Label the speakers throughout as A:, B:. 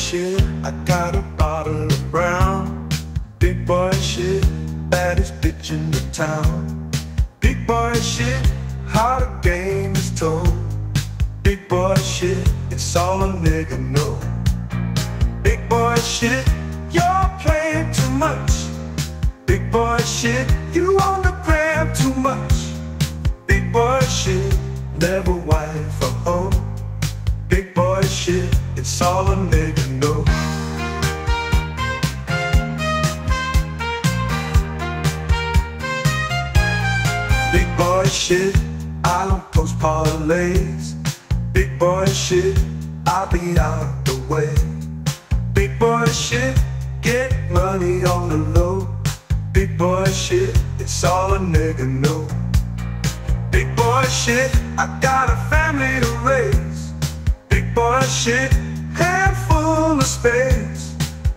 A: Shit, I got a bottle of brown. Big boy shit, baddest bitch in the town. Big boy shit, how the game is told. Big boy shit, it's all a nigga know. Big boy shit, you're playing too much. Big boy shit, you on the gram too much. Big boy shit, never wife it's all a nigga know. Big boy shit, I don't post parlays. Big boy shit, I be out the way. Big boy shit, get money on the low. Big boy shit, it's all a nigga know. Big boy shit, I got a family to raise. Big boy shit, space.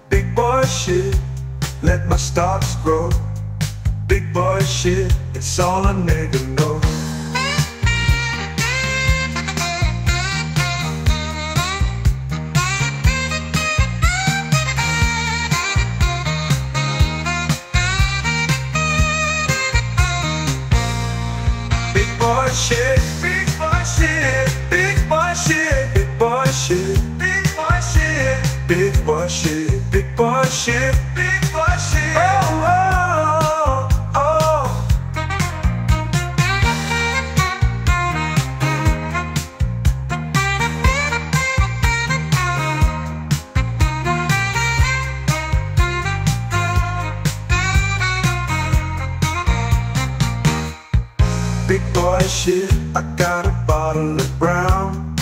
A: Big boy shit, let my stocks grow. Big boy shit, it's all a nigga know. Big boy shit, big boy shit, big boy shit, big boy shit, big boy shit. Oh, oh, oh. Big boy shit, I got a bottle of brown.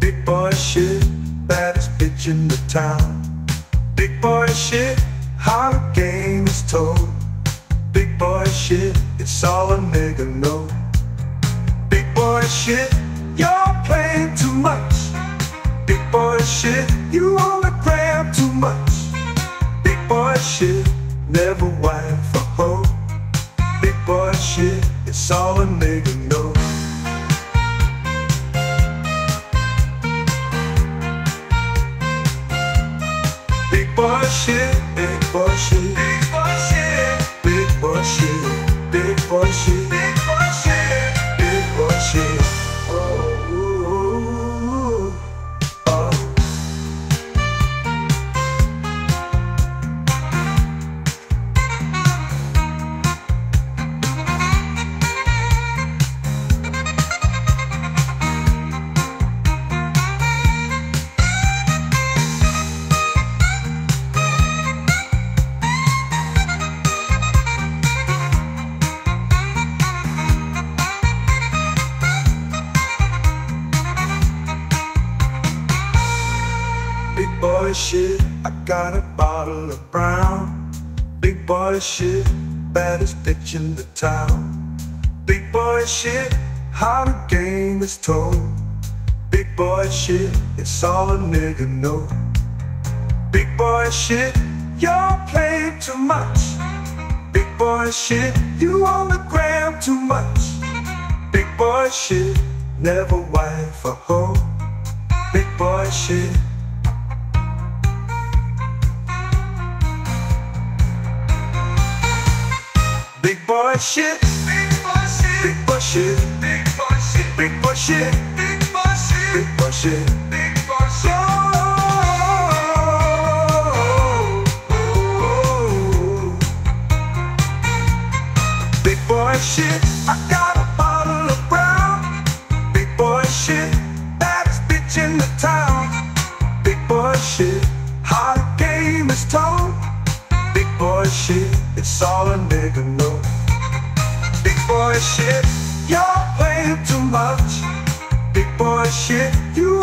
A: Big boy shit, baddest bitch in the town. Big boy shit, how the game is told. Big boy shit, it's all a nigga know. Big boy shit, you're playing too much. Big boy shit, you on the gram too much. Big boy shit, never wife for hoe. Big boy shit, it's all a nigga boy shit, big boy boy shit, I got a bottle of brown. Big boy shit, baddest bitch in the town. Big boy shit, how the game is told. Big boy shit, it's all a nigga know. Big boy shit, you're playing too much. Big boy shit, you on the gram too much. Big boy shit, never wife a hoe. Big boy shit. Big boy shit, big boy shit, big boy shit, big boy shit, big boy shit, big boy shit, boy shit, it's all a nigga know. Big boy shit, you're playing too much. Big boy shit, you